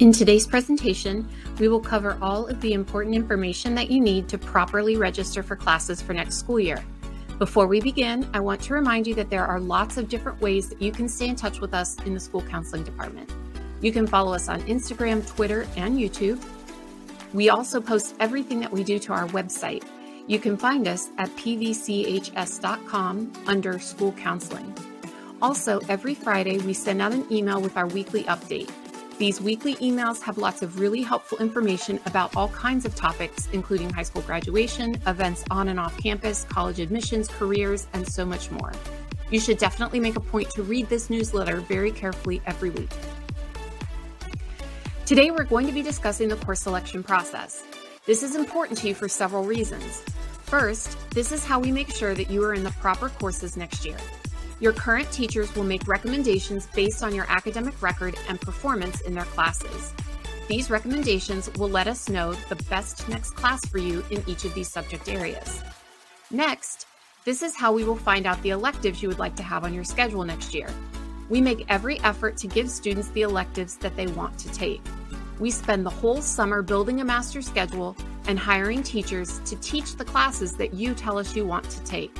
In today's presentation, we will cover all of the important information that you need to properly register for classes for next school year. Before we begin, I want to remind you that there are lots of different ways that you can stay in touch with us in the school counseling department. You can follow us on Instagram, Twitter, and YouTube. We also post everything that we do to our website. You can find us at pvchs.com under school counseling. Also, every Friday, we send out an email with our weekly update. These weekly emails have lots of really helpful information about all kinds of topics, including high school graduation, events on and off campus, college admissions, careers, and so much more. You should definitely make a point to read this newsletter very carefully every week. Today, we're going to be discussing the course selection process. This is important to you for several reasons. First, this is how we make sure that you are in the proper courses next year. Your current teachers will make recommendations based on your academic record and performance in their classes. These recommendations will let us know the best next class for you in each of these subject areas. Next, this is how we will find out the electives you would like to have on your schedule next year. We make every effort to give students the electives that they want to take. We spend the whole summer building a master schedule and hiring teachers to teach the classes that you tell us you want to take.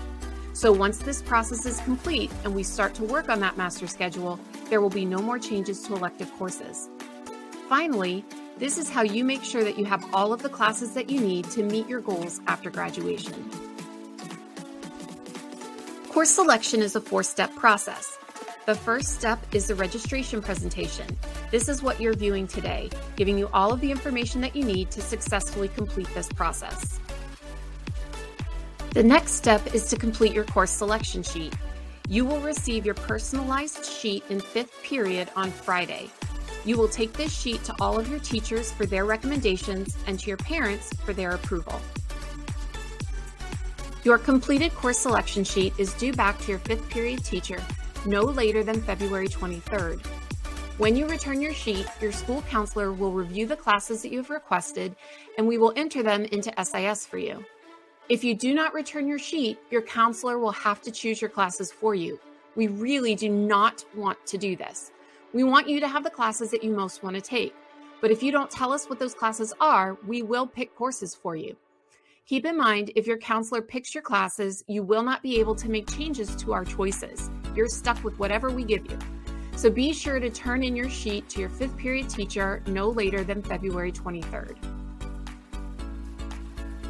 So once this process is complete and we start to work on that master schedule, there will be no more changes to elective courses. Finally, this is how you make sure that you have all of the classes that you need to meet your goals after graduation. Course selection is a four-step process. The first step is the registration presentation. This is what you're viewing today, giving you all of the information that you need to successfully complete this process. The next step is to complete your course selection sheet. You will receive your personalized sheet in fifth period on Friday. You will take this sheet to all of your teachers for their recommendations and to your parents for their approval. Your completed course selection sheet is due back to your fifth period teacher no later than February 23rd. When you return your sheet, your school counselor will review the classes that you've requested and we will enter them into SIS for you. If you do not return your sheet, your counselor will have to choose your classes for you. We really do not want to do this. We want you to have the classes that you most want to take. But if you don't tell us what those classes are, we will pick courses for you. Keep in mind, if your counselor picks your classes, you will not be able to make changes to our choices. You're stuck with whatever we give you. So be sure to turn in your sheet to your fifth period teacher no later than February 23rd.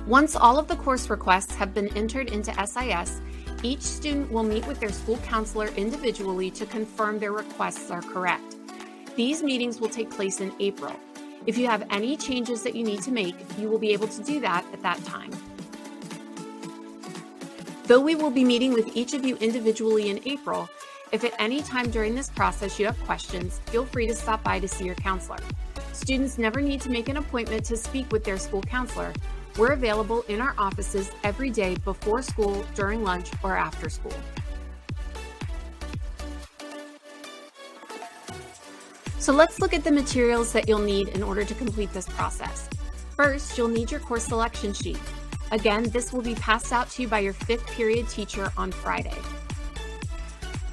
Once all of the course requests have been entered into SIS, each student will meet with their school counselor individually to confirm their requests are correct. These meetings will take place in April. If you have any changes that you need to make, you will be able to do that at that time. Though we will be meeting with each of you individually in April, if at any time during this process you have questions, feel free to stop by to see your counselor. Students never need to make an appointment to speak with their school counselor. We're available in our offices every day before school, during lunch, or after school. So let's look at the materials that you'll need in order to complete this process. First, you'll need your course selection sheet. Again, this will be passed out to you by your fifth period teacher on Friday.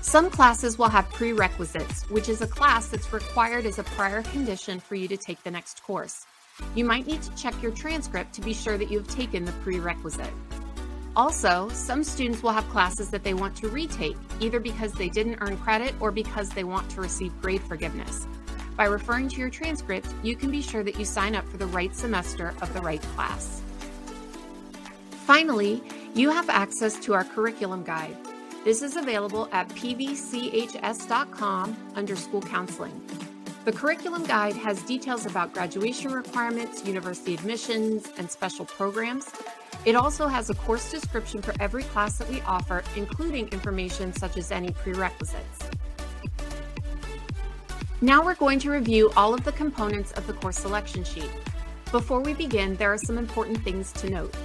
Some classes will have prerequisites, which is a class that's required as a prior condition for you to take the next course. You might need to check your transcript to be sure that you have taken the prerequisite. Also, some students will have classes that they want to retake, either because they didn't earn credit or because they want to receive grade forgiveness. By referring to your transcript, you can be sure that you sign up for the right semester of the right class. Finally, you have access to our curriculum guide. This is available at pvchs.com under School Counseling. The curriculum guide has details about graduation requirements, university admissions, and special programs. It also has a course description for every class that we offer, including information such as any prerequisites. Now we're going to review all of the components of the course selection sheet. Before we begin, there are some important things to note.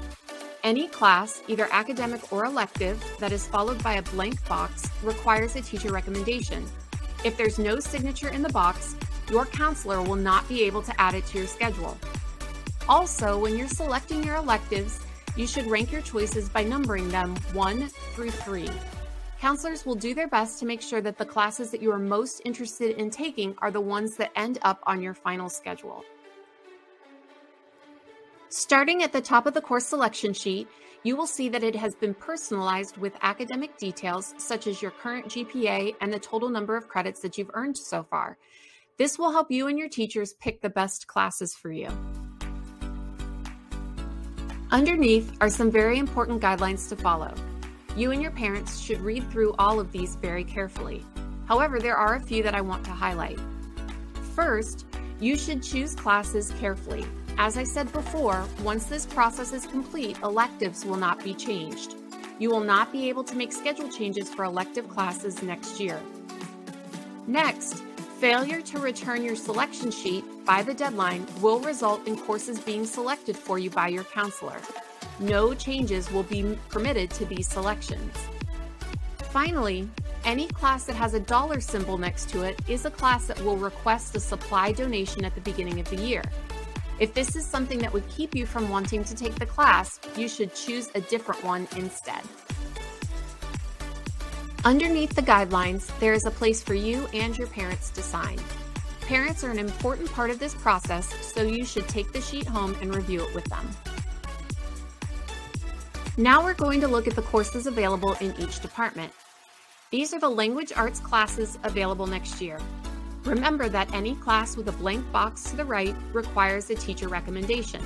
Any class, either academic or elective, that is followed by a blank box requires a teacher recommendation. If there's no signature in the box, your counselor will not be able to add it to your schedule. Also, when you're selecting your electives, you should rank your choices by numbering them 1 through 3. Counselors will do their best to make sure that the classes that you are most interested in taking are the ones that end up on your final schedule. Starting at the top of the course selection sheet, you will see that it has been personalized with academic details such as your current GPA and the total number of credits that you've earned so far. This will help you and your teachers pick the best classes for you. Underneath are some very important guidelines to follow. You and your parents should read through all of these very carefully. However, there are a few that I want to highlight. First, you should choose classes carefully. As I said before, once this process is complete, electives will not be changed. You will not be able to make schedule changes for elective classes next year. Next, failure to return your selection sheet by the deadline will result in courses being selected for you by your counselor. No changes will be permitted to these selections. Finally, any class that has a dollar symbol next to it is a class that will request a supply donation at the beginning of the year. If this is something that would keep you from wanting to take the class, you should choose a different one instead. Underneath the guidelines, there is a place for you and your parents to sign. Parents are an important part of this process, so you should take the sheet home and review it with them. Now we're going to look at the courses available in each department. These are the language arts classes available next year. Remember that any class with a blank box to the right requires a teacher recommendation.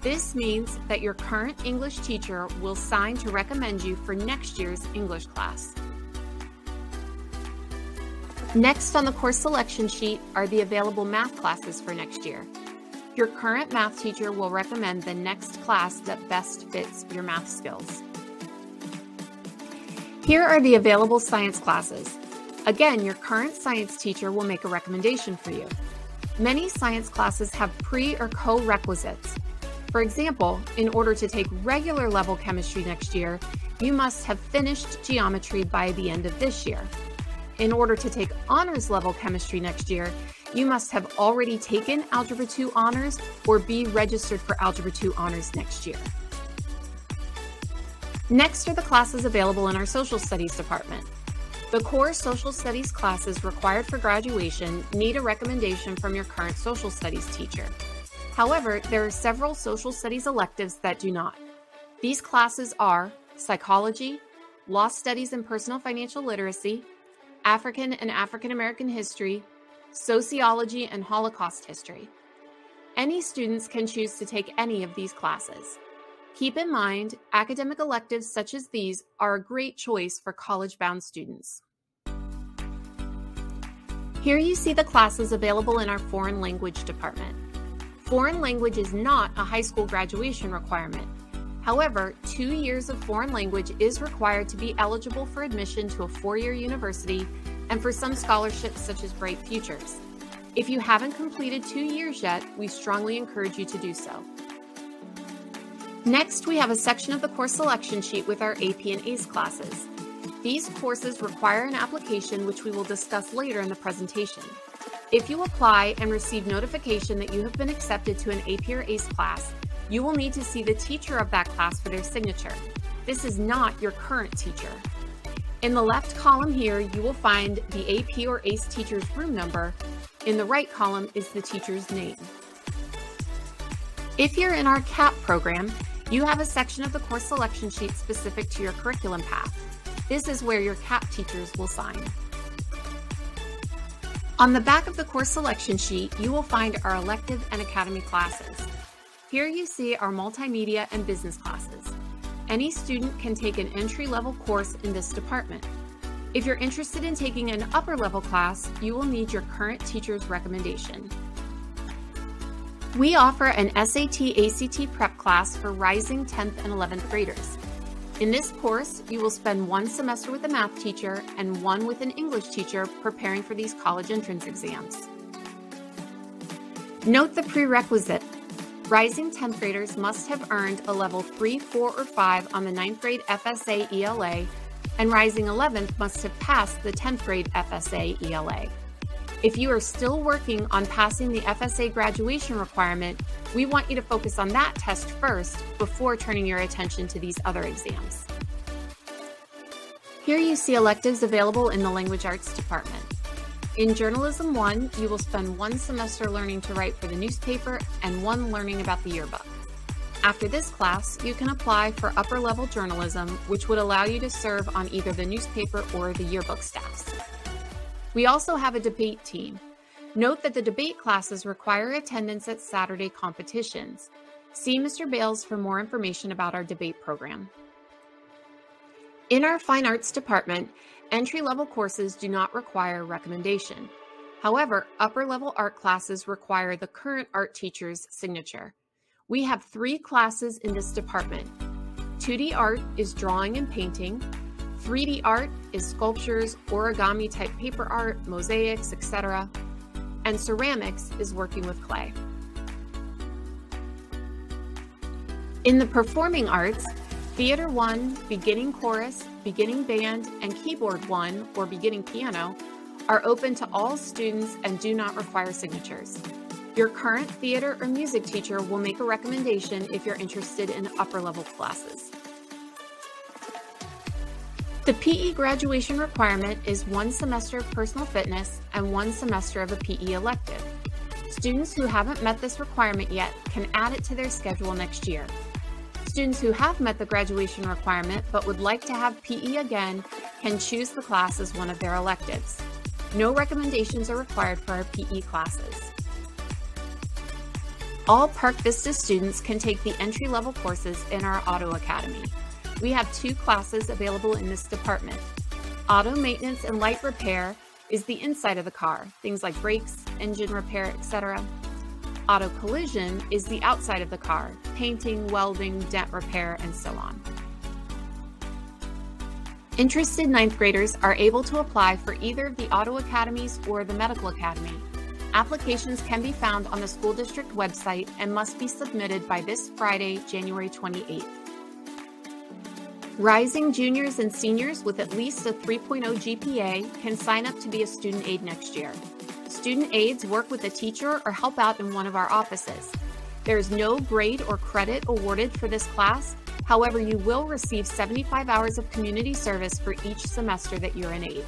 This means that your current English teacher will sign to recommend you for next year's English class. Next on the course selection sheet are the available math classes for next year. Your current math teacher will recommend the next class that best fits your math skills. Here are the available science classes. Again, your current science teacher will make a recommendation for you. Many science classes have pre or co-requisites. For example, in order to take regular level chemistry next year, you must have finished geometry by the end of this year. In order to take honors level chemistry next year, you must have already taken Algebra 2 honors or be registered for Algebra 2 honors next year. Next are the classes available in our Social Studies department. The core Social Studies classes required for graduation need a recommendation from your current Social Studies teacher. However, there are several Social Studies electives that do not. These classes are Psychology, Law Studies and Personal Financial Literacy, African and African American History, sociology, and Holocaust history. Any students can choose to take any of these classes. Keep in mind, academic electives such as these are a great choice for college-bound students. Here you see the classes available in our foreign language department. Foreign language is not a high school graduation requirement. However, two years of foreign language is required to be eligible for admission to a four-year university and for some scholarships such as Bright Futures. If you haven't completed two years yet, we strongly encourage you to do so. Next, we have a section of the course selection sheet with our AP and AICE classes. These courses require an application which we will discuss later in the presentation. If you apply and receive notification that you have been accepted to an AP or AICE class, you will need to see the teacher of that class for their signature. This is not your current teacher. In the left column here, you will find the AP or AICE teacher's room number. In the right column is the teacher's name. If you're in our CAP program, you have a section of the course selection sheet specific to your curriculum path. This is where your CAP teachers will sign. On the back of the course selection sheet, you will find our elective and academy classes. Here you see our multimedia and business classes. Any student can take an entry-level course in this department. If you're interested in taking an upper-level class, you will need your current teacher's recommendation. We offer an SAT-ACT prep class for rising 10th and 11th graders. In this course, you will spend one semester with a math teacher and one with an English teacher preparing for these college entrance exams. Note the prerequisite Rising 10th graders must have earned a level 3, 4, or 5 on the 9th grade FSA ELA, and Rising 11th must have passed the 10th grade FSA ELA. If you are still working on passing the FSA graduation requirement, we want you to focus on that test first before turning your attention to these other exams. Here you see electives available in the Language Arts department. In Journalism 1, you will spend one semester learning to write for the newspaper and one learning about the yearbook. After this class, you can apply for upper level journalism, which would allow you to serve on either the newspaper or the yearbook staffs. We also have a debate team. Note that the debate classes require attendance at Saturday competitions. See Mr. Bales for more information about our debate program. In our Fine Arts department, entry level courses do not require recommendation. However, upper level art classes require the current art teacher's signature. We have three classes in this department. 2D art is drawing and painting. 3D art is sculptures, origami type paper art, mosaics, etc. And ceramics is working with clay. In the performing arts, Theater 1, Beginning Chorus, Beginning Band, and Keyboard 1, or Beginning Piano, are open to all students and do not require signatures. Your current theater or music teacher will make a recommendation if you're interested in upper level classes. The PE graduation requirement is one semester of personal fitness and one semester of a PE elective. Students who haven't met this requirement yet can add it to their schedule next year. Students who have met the graduation requirement but would like to have PE again can choose the class as one of their electives. No recommendations are required for our PE classes. All Park Vista students can take the entry-level courses in our Auto Academy. We have two classes available in this department. Auto maintenance and light repair is the inside of the car, things like brakes, engine repair, etc. Auto collision is the outside of the car, painting, welding, dent repair, and so on. Interested ninth graders are able to apply for either of the Auto Academies or the Medical Academy Applications can be found on the school district website and must be submitted by this Friday, January 28th. Rising juniors and seniors with at least a 3.0 GPA can sign up to be a student aide next year. Student aides work with a teacher or help out in one of our offices. There is no grade or credit awarded for this class. However, you will receive 75 hours of community service for each semester that you're an aide.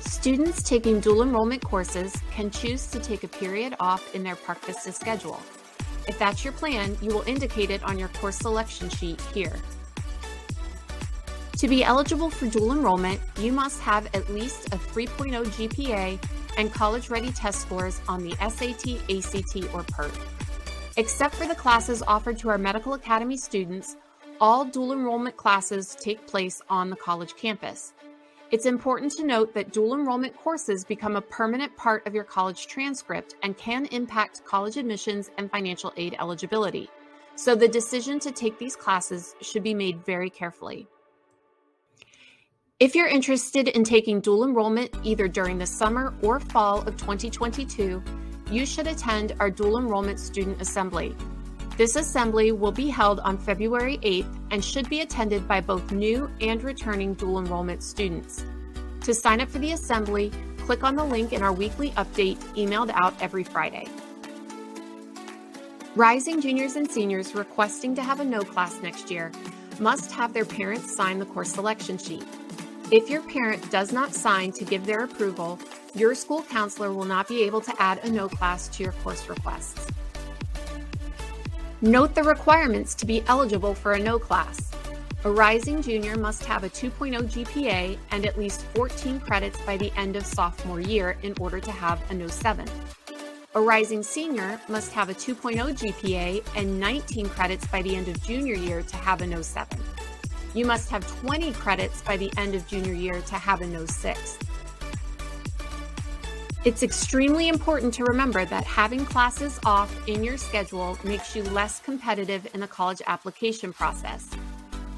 Students taking dual enrollment courses can choose to take a period off in their Park Vista schedule. If that's your plan, you will indicate it on your course selection sheet here. To be eligible for dual enrollment, you must have at least a 3.0 GPA and college-ready test scores on the SAT, ACT, or PERT. Except for the classes offered to our Medical Academy students, all dual enrollment classes take place on the college campus. It's important to note that dual enrollment courses become a permanent part of your college transcript and can impact college admissions and financial aid eligibility. So the decision to take these classes should be made very carefully. If you're interested in taking dual enrollment either during the summer or fall of 2022, you should attend our dual enrollment student assembly. This assembly will be held on February 8th and should be attended by both new and returning dual enrollment students. To sign up for the assembly, click on the link in our weekly update emailed out every Friday. Rising juniors and seniors requesting to have a no class next year must have their parents sign the course selection sheet. If your parent does not sign to give their approval, your school counselor will not be able to add a no class to your course requests. Note the requirements to be eligible for a no class. A rising junior must have a 2.0 GPA and at least 14 credits by the end of sophomore year in order to have a no 7. A rising senior must have a 2.0 GPA and 19 credits by the end of junior year to have a no 7. You must have 20 credits by the end of junior year to have a no 6. It's extremely important to remember that having classes off in your schedule makes you less competitive in the college application process.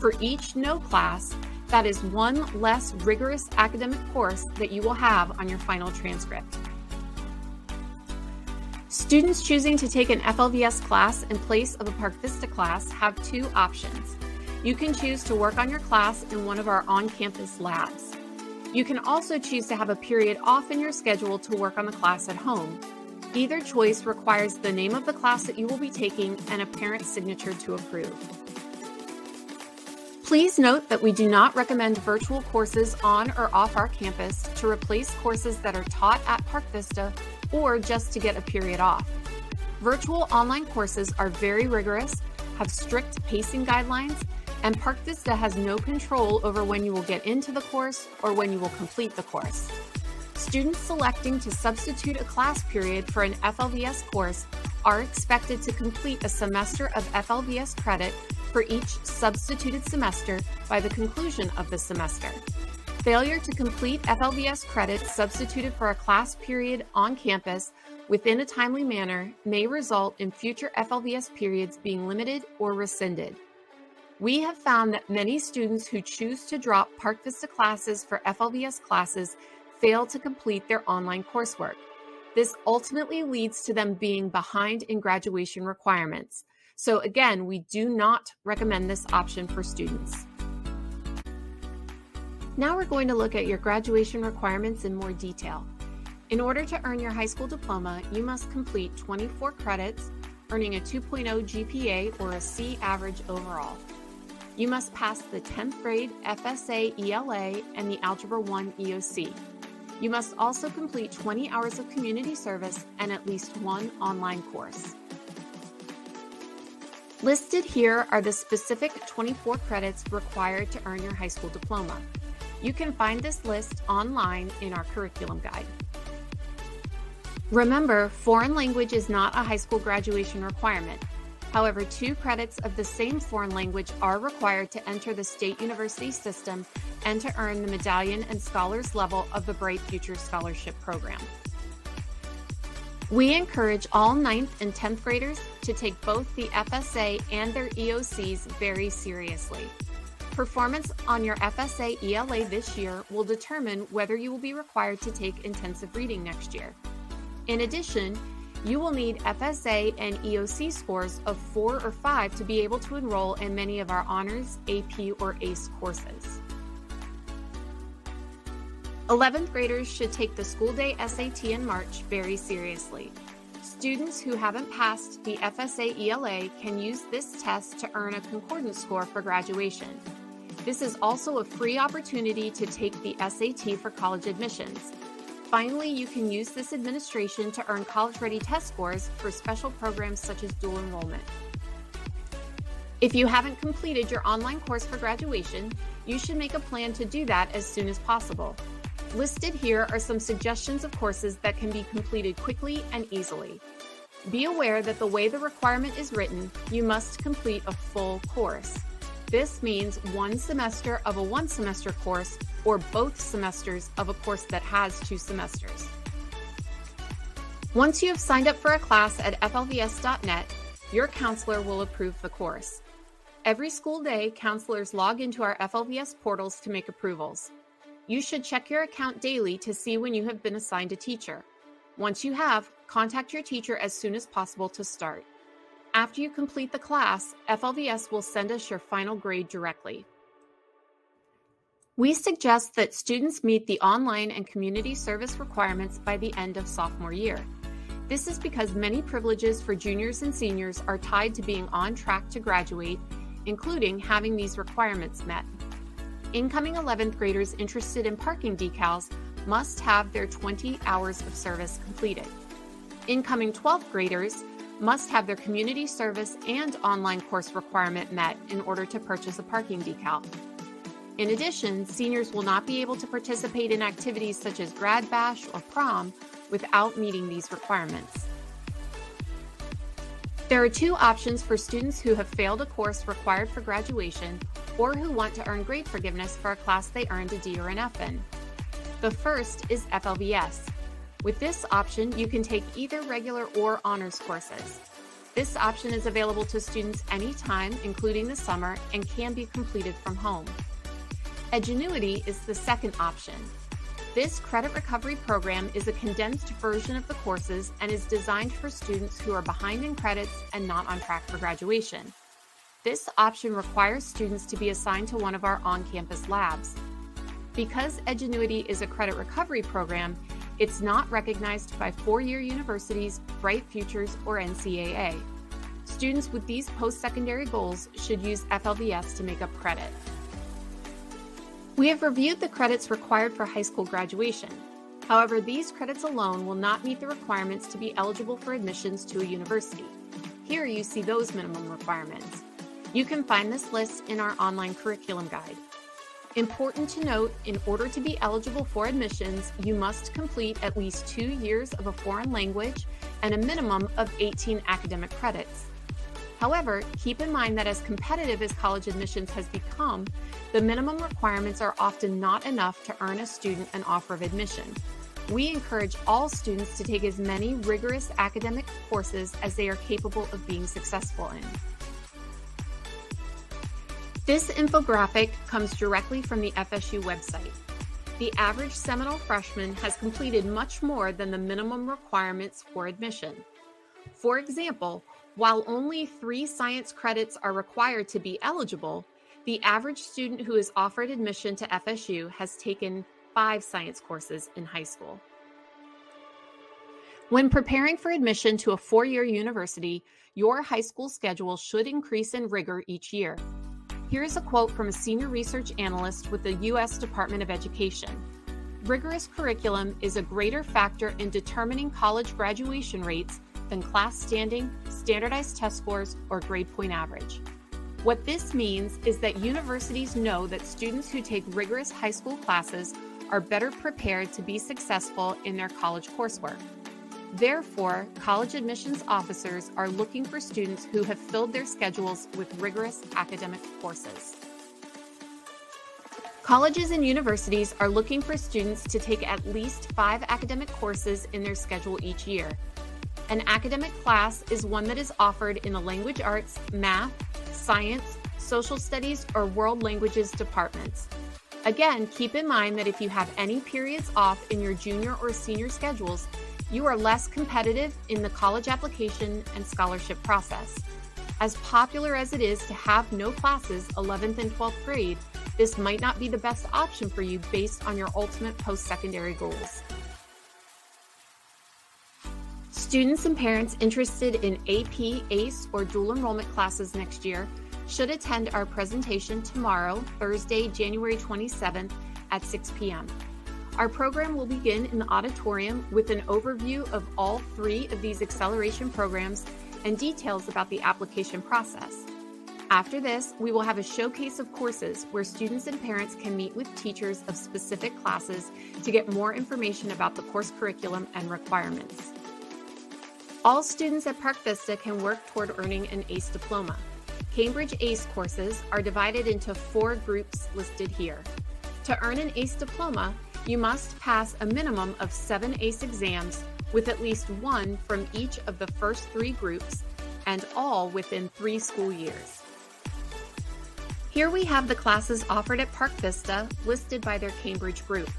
For each no class, that is one less rigorous academic course that you will have on your final transcript. Students choosing to take an FLVS class in place of a Park Vista class have two options. You can choose to work on your class in one of our on-campus labs. You can also choose to have a period off in your schedule to work on the class at home. Either choice requires the name of the class that you will be taking and a parent's signature to approve. Please note that we do not recommend virtual courses on or off our campus to replace courses that are taught at Park Vista or just to get a period off. Virtual online courses are very rigorous, have strict pacing guidelines, and Park Vista has no control over when you will get into the course or when you will complete the course. Students selecting to substitute a class period for an FLVS course are expected to complete a semester of FLVS credit for each substituted semester by the conclusion of the semester. Failure to complete FLVS credits substituted for a class period on campus within a timely manner may result in future FLVS periods being limited or rescinded. We have found that many students who choose to drop Park Vista classes for FLVS classes fail to complete their online coursework. This ultimately leads to them being behind in graduation requirements. So again, we do not recommend this option for students. Now we're going to look at your graduation requirements in more detail. In order to earn your high school diploma, you must complete 24 credits, earning a 2.0 GPA or a C average overall. You must pass the 10th grade FSA ELA and the Algebra 1 EOC. You must also complete 20 hours of community service and at least one online course. Listed here are the specific 24 credits required to earn your high school diploma. You can find this list online in our curriculum guide. Remember, foreign language is not a high school graduation requirement. However, two credits of the same foreign language are required to enter the state university system and to earn the medallion and scholars level of the Bright Future Scholarship Program. We encourage all 9th and 10th graders to take both the FSA and their EOCs very seriously. Performance on your FSA ELA this year will determine whether you will be required to take intensive reading next year. In addition, you will need FSA and EOC scores of 4 or 5 to be able to enroll in many of our honors, AP, or AICE courses. 11th graders should take the school day SAT in March very seriously. Students who haven't passed the FSA ELA can use this test to earn a concordance score for graduation. This is also a free opportunity to take the SAT for college admissions. Finally, you can use this administration to earn college ready test scores for special programs such as dual enrollment. If you haven't completed your online course for graduation, you should make a plan to do that as soon as possible. Listed here are some suggestions of courses that can be completed quickly and easily. Be aware that the way the requirement is written, you must complete a full course. This means one semester of a one semester course or both semesters of a course that has two semesters. Once you have signed up for a class at flvs.net, your counselor will approve the course. Every school day, counselors log into our FLVS portals to make approvals. You should check your account daily to see when you have been assigned a teacher. Once you have, contact your teacher as soon as possible to start. After you complete the class, FLVS will send us your final grade directly. We suggest that students meet the online and community service requirements by the end of sophomore year. This is because many privileges for juniors and seniors are tied to being on track to graduate, including having these requirements met. Incoming 11th graders interested in parking decals must have their 20 hours of service completed. Incoming 12th graders must have their community service and online course requirement met in order to purchase a parking decal. In addition, seniors will not be able to participate in activities such as grad bash or prom without meeting these requirements. There are two options for students who have failed a course required for graduation or who want to earn grade forgiveness for a class they earned a D or an F in. The first is FLVS. With this option, you can take either regular or honors courses. This option is available to students anytime, including the summer, and can be completed from home. Edgenuity is the second option. This credit recovery program is a condensed version of the courses and is designed for students who are behind in credits and not on track for graduation. This option requires students to be assigned to one of our on-campus labs. Because Edgenuity is a credit recovery program, it's not recognized by four-year universities, Bright Futures, or NCAA. Students with these post-secondary goals should use FLVS to make up credit. We have reviewed the credits required for high school graduation. However, these credits alone will not meet the requirements to be eligible for admissions to a university. Here you see those minimum requirements. You can find this list in our online curriculum guide. Important to note, in order to be eligible for admissions, you must complete at least two years of a foreign language and a minimum of 18 academic credits. However, keep in mind that as competitive as college admissions has become, the minimum requirements are often not enough to earn a student an offer of admission. We encourage all students to take as many rigorous academic courses as they are capable of being successful in. This infographic comes directly from the FSU website. The average Seminole freshman has completed much more than the minimum requirements for admission. For example, while only three science credits are required to be eligible, the average student who is offered admission to FSU has taken five science courses in high school. When preparing for admission to a four year university, your high school schedule should increase in rigor each year. Here's a quote from a senior research analyst with the U.S. Department of Education. Rigorous curriculum is a greater factor in determining college graduation rates than class standing, standardized test scores, or grade point average. What this means is that universities know that students who take rigorous high school classes are better prepared to be successful in their college coursework. Therefore, college admissions officers are looking for students who have filled their schedules with rigorous academic courses. Colleges and universities are looking for students to take at least five academic courses in their schedule each year. An academic class is one that is offered in the language arts, math, science, social studies, or world languages departments. Again, keep in mind that if you have any periods off in your junior or senior schedules, you are less competitive in the college application and scholarship process. As popular as it is to have no classes 11th and 12th grade, this might not be the best option for you based on your ultimate post secondary goals. Students and parents interested in AP, AICE, or dual enrollment classes next year should attend our presentation tomorrow, Thursday, January 27th at 6 p.m. Our program will begin in the auditorium with an overview of all three of these acceleration programs and details about the application process. After this, we will have a showcase of courses where students and parents can meet with teachers of specific classes to get more information about the course curriculum and requirements. All students at Park Vista can work toward earning an AICE diploma. Cambridge AICE courses are divided into four groups listed here. To earn an AICE diploma, you must pass a minimum of seven AICE exams with at least one from each of the first three groups and all within three school years. Here we have the classes offered at Park Vista listed by their Cambridge group.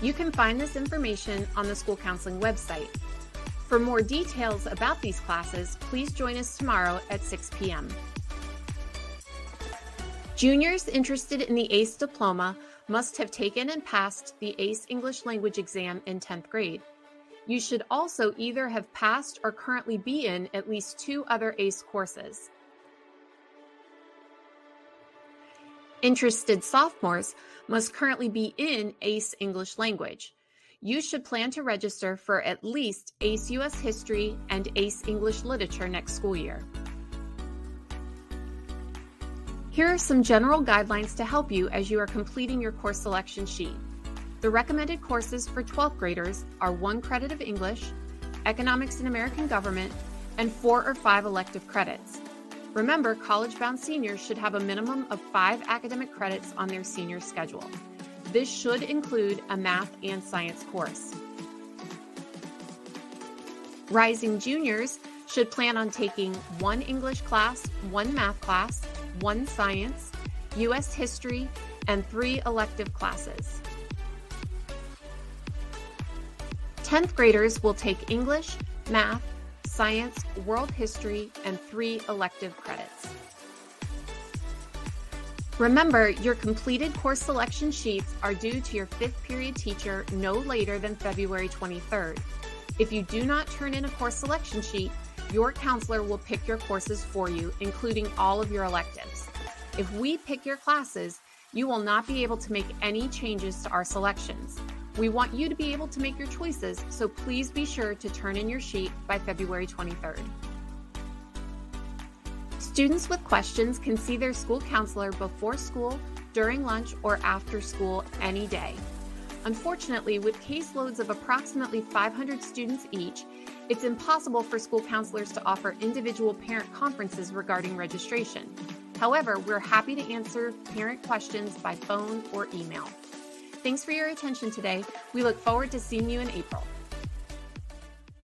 You can find this information on the school counseling website. For more details about these classes, please join us tomorrow at 6 p.m. Juniors interested in the AICE diploma must have taken and passed the AICE English language exam in 10th grade. You should also either have passed or currently be in at least two other AICE courses. Interested sophomores must currently be in AICE English language. You should plan to register for at least AICE US History and AICE English Literature next school year. Here are some general guidelines to help you as you are completing your course selection sheet. The recommended courses for 12th graders are one credit of English, Economics and American Government, and four or five elective credits. Remember, college bound seniors should have a minimum of five academic credits on their senior schedule. This should include a math and science course. Rising juniors should plan on taking one English class, one math class, one science, U.S. history, and three elective classes. 10th graders will take English, math, science, world history, and three elective credits. Remember, your completed course selection sheets are due to your fifth period teacher no later than February 23rd. If you do not turn in a course selection sheet, your counselor will pick your courses for you, including all of your electives. If we pick your classes, You will not be able to make any changes to our selections. We want you to be able to make your choices, so please be sure to turn in your sheet by February 23rd. Students with questions can see their school counselor before school, during lunch, or after school any day. Unfortunately, with caseloads of approximately 500 students each, it's impossible for school counselors to offer individual parent conferences regarding registration. However, we're happy to answer parent questions by phone or email. Thanks for your attention today. We look forward to seeing you in April.